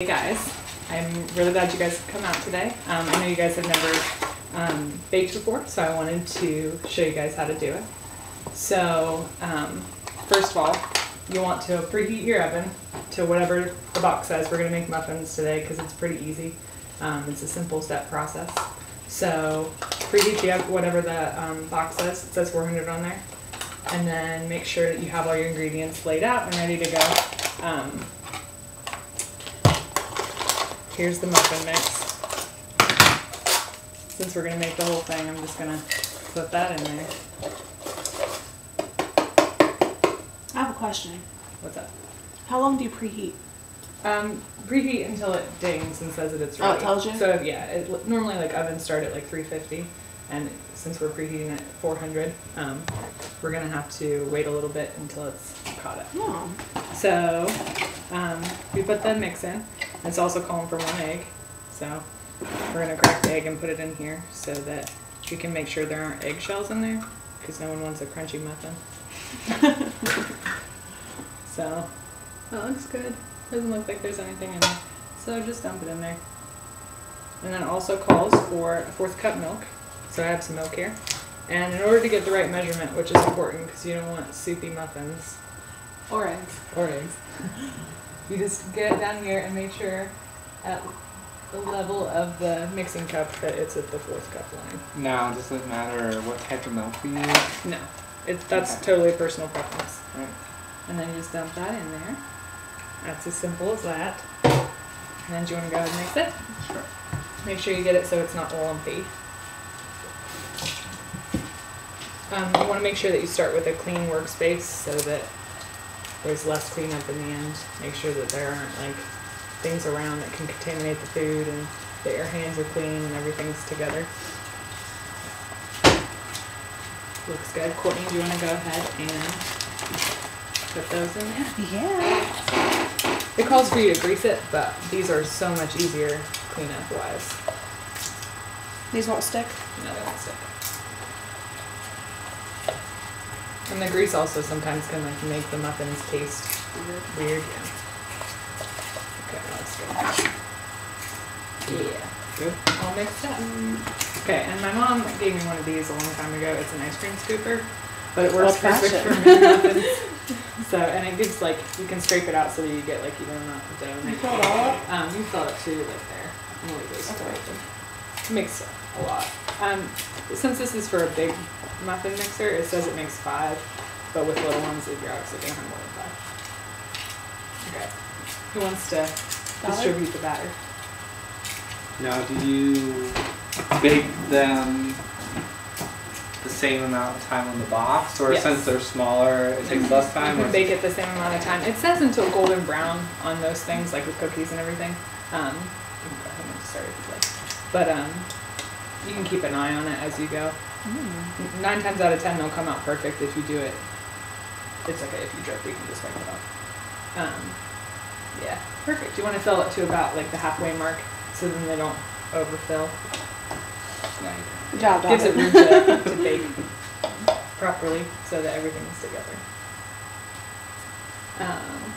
Hey guys, I'm really glad you guys could come out today. Um, I know you guys have never um, baked before, so I wanted to show you guys how to do it. So, um, first of all, you want to preheat your oven to whatever the box says. We're going to make muffins today because it's pretty easy. Um, it's a simple step process. So, preheat the oven, whatever the um, box says. It says 400 on there. And then make sure that you have all your ingredients laid out and ready to go. Here's the muffin mix. Since we're gonna make the whole thing, I'm just gonna put that in there. I have a question. What's that? How long do you preheat? Um, preheat until it dings and says that it's ready. Oh, it tells you? So yeah, it, normally like ovens start at like 350, and since we're preheating at 400, um, we're gonna have to wait a little bit until it's caught up. Oh, So, um, we put the mix in. It's also calling for one egg. So, we're gonna crack the egg and put it in here so that we can make sure there aren't eggshells in there because no one wants a crunchy muffin. so, that looks good. Doesn't look like there's anything in there. So, just dump it in there. And then also calls for a fourth cup milk. So, I have some milk here. And in order to get the right measurement, which is important because you don't want soupy muffins, or eggs. or eggs. you just get it down here and make sure at the level of the mixing cup that it's at the fourth cup line. Now, does it matter what type of milk we use? No, it, that's Okay. totally personal preference. Right. And then you just dump that in there. That's as simple as that. And then do you want to go ahead and mix it? Sure. Make sure you get it so it's not lumpy. Um, you want to make sure that you start with a clean workspace so that there's less cleanup in the end. Make sure that there aren't like things around that can contaminate the food and that your hands are clean and everything's together. Looks good. Courtney, do you want to go ahead and put those in there? Yeah. It calls for you to grease it, but these are so much easier cleanup wise. These won't stick. No, they won't stick. And the grease also sometimes can like make the muffins taste weird. Weird, yeah. Okay, that's good. Yeah, Good. all mixed up. Okay, and my mom gave me one of these a long time ago. It's an ice cream scooper, but it works perfect for Old-fashioned. mini muffins. So, and it gives like you can scrape it out so that you get like even amount of dough. You fill it all up? Um, you fill it too, like there. I'm gonna leave those Okay. open. Makes a lot. Um, since this is for a big muffin mixer, it says it makes five, but with little ones, you're obviously gonna have more than five. Okay. Who wants to Batter? distribute the batter? Now, do you bake them the same amount of time on the box, or Yes. since they're smaller, it takes less time? You or can bake it the same amount of time. It says until golden brown on most things, like with cookies and everything. Um, you can go ahead and start if you'd like. But um, you can keep an eye on it as you go. Mm. Nine times out of ten, they'll come out perfect if you do it. It's okay if you drip, you can just wipe it off. Um, yeah, perfect. You want to fill it to about like the halfway mark, so then they don't overfill. Yeah. Good job, Gives it room to, to bake properly, so that everything is together. Um,